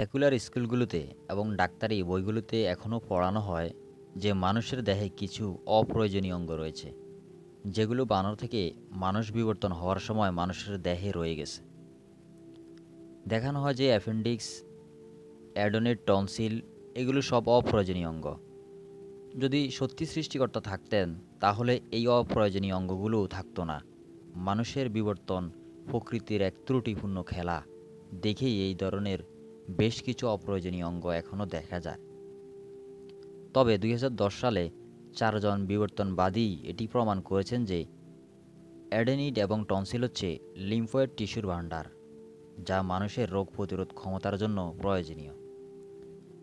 Secular স্কুলগুলোতে এবং ডাক্তারি বইগুলোতে এখনও পড়ানো হয় যে মানুষের দেহে কিছু অপ্রয়োজনীয় অঙ্গ রয়েছে, যেগুলো বানর থেকে মানুষ বিবর্তন হওয়ার সময় মানুষের দেহে রয়ে গেছে। দেখানো হয় যে অ্যাপেন্ডিক্স, অ্যাডোনেট টনসিল এগুলো সব অপ্রয়োজনীয় অঙ্গ। যদি সত্যি সৃষ্টিকর্তা থাকতেন, তাহলে এই অপ্রয়োজনীয় অঙ্গগুলোও থাকতো না। মানুষের বিবর্তন প্রকৃতির এক ত্রুটিপূর্ণ খেলা দেখেই এই ধরনের বেশ কিছু অপ্রয়োজনীয় অঙ্গ এখনও দেখা যায়। তবে দুই হাজার দশ সালে চারজন বিবর্তনবাদী এটি প্রমাণ করেছেন যে অ্যাডেনিড এবং টনসিল হচ্ছে লিম্ফয়েড টিস্যুর ভাণ্ডার, যা মানুষের রোগ প্রতিরোধ ক্ষমতার জন্য প্রয়োজনীয়।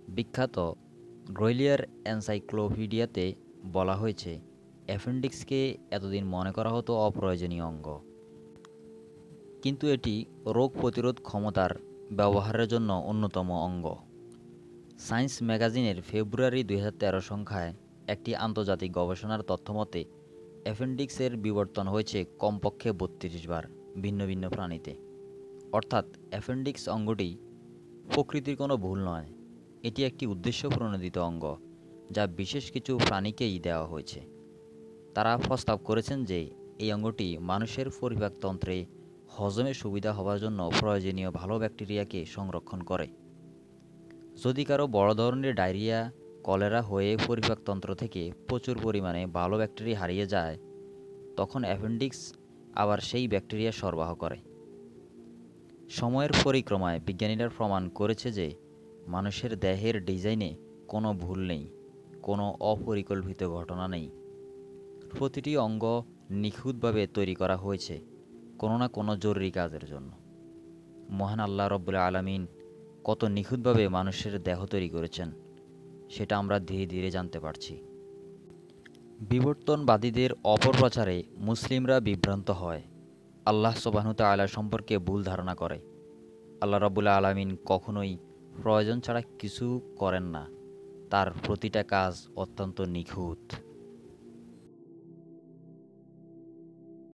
বিখ্যাত গ্রোইলিয়ার এনসাইক্লোপিডিয়াতে বলা হয়েছে, অ্যাপেন্ডিক্সকে এতদিন মনে করা হতো অপ্রয়োজনীয় অঙ্গ। কিন্তু এটি রোগ প্রতিরোধ ক্ষমতার ব্যবহারের জন্য অন্যতম অঙ্গ। সায়েন্স ম্যাগাজিনের ফেব্রুয়ারি দু হাজার তেরো সংখ্যায় একটি আন্তর্জাতিক গবেষণার তথ্যমতে অ্যাপেন্ডিক্সের বিবর্তন হয়েছে কমপক্ষে বত্রিশ বার ভিন্ন ভিন্ন প্রাণীতে। অর্থাৎ অ্যাপেন্ডিক্স অঙ্গটি প্রকৃতির কোনো ভুল নয়। এটি একটি উদ্দেশ্য প্রণোদিত অঙ্গ, যা বিশেষ কিছু প্রাণীকেই দেওয়া হয়েছে। তারা প্রস্তাব করেছেন যে, এই অঙ্গটি মানুষের পরিপাকতন্ত্রে হজমে সুবিধা হওয়ার জন্য প্রয়োজনীয় ভালো ব্যাকটেরিয়াকে সংরক্ষণ করে। যদি কারও বড় ধরনের ডায়রিয়া, কলেরা হয়ে পরিপাকতন্ত্র থেকে প্রচুর পরিমাণে ভালো ব্যাকটেরিয়া হারিয়ে যায়, তখন অ্যাপেন্ডিক্স আবার সেই ব্যাকটেরিয়া সরবরাহ করে। সময়ের পরিক্রমায় বিজ্ঞানীরা প্রমাণ করেছে যে মানুষের দেহের ডিজাইনে কোনো ভুল নেই, কোনো অপরিকল্পিত ঘটনা নেই। প্রতিটি অঙ্গ নিখুঁতভাবে তৈরি করা হয়েছে। কোনো না কোনো জরুরি কাজের জন্য। মহান আল্লাহ রব্বুল আলমিন কত নিখুঁতভাবে মানুষের দেহ তৈরি করেছেন, সেটা আমরা ধীরে ধীরে জানতে পারছি। বিবর্তনবাদীদের অপপ্রচারে মুসলিমরা বিভ্রান্ত হয়। আল্লাহ সোবাহনুত আলা সম্পর্কে ভুল ধারণা করে। আল্লাহ রবুল্লা আলমিন কখনোই প্রয়োজন ছাড়া কিছু করেন না। তার প্রতিটা কাজ অত্যন্ত নিখুঁত।